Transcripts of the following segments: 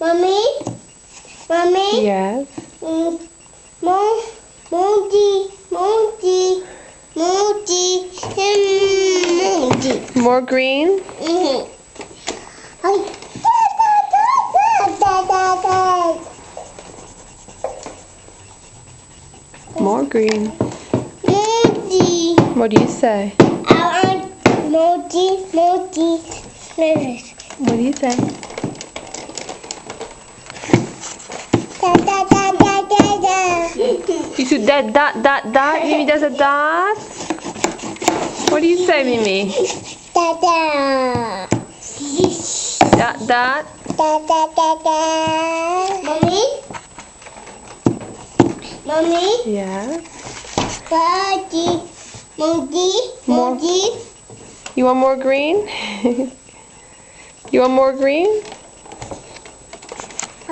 Mommy? Mommy? Yes. Mm, Mo, Moji, Moji, Moji, mm, Moji. More green. Mhm. Da. More green. Moji. What do you say? I want Moji, Moji. What do you say? Da, da, da, da, da, da. You said that dot dot dot. Mimi does a dot. What do you say, Mimi? Da, da. Dot dot. Da, da, da, da. Mommy? Mommy? Moji, Moji, More. Moji. You want more green? you want more green?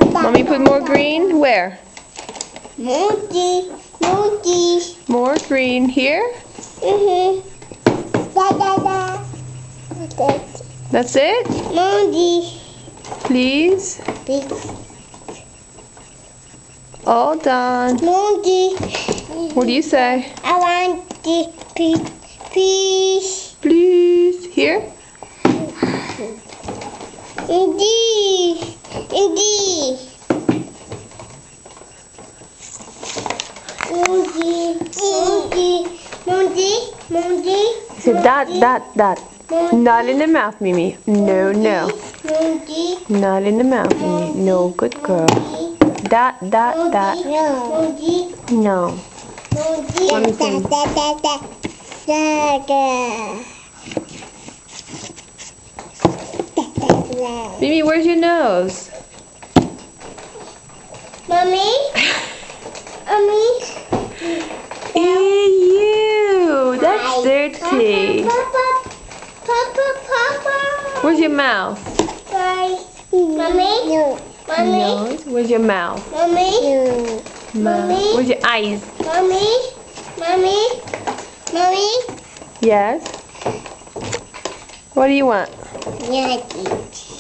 Mommy put more green. Where? Moji, More green here. Mhm. Da da da. That's it. Moji. Please. Big All done. What do you say? I want the pe- fish. Please. Here. Indeed. Indeed. Moji. Moji. Say dot dot dot. Not in the mouth, Mimi. No, no. Not in the mouth, Mimi. No, good girl. Dot dot dot. Moji. No. Da. Mimi, where's your nose? Mommy? Mommy? Ew, that's Dirty. Papa, Papa, Papa. Where's your mouth? Mommy? No. Mommy? Nose. Where's your mouth? Mommy? No. Mommy? Where's your eyes? Mommy? Mommy? Mommy? Yes. What do you want? Eat.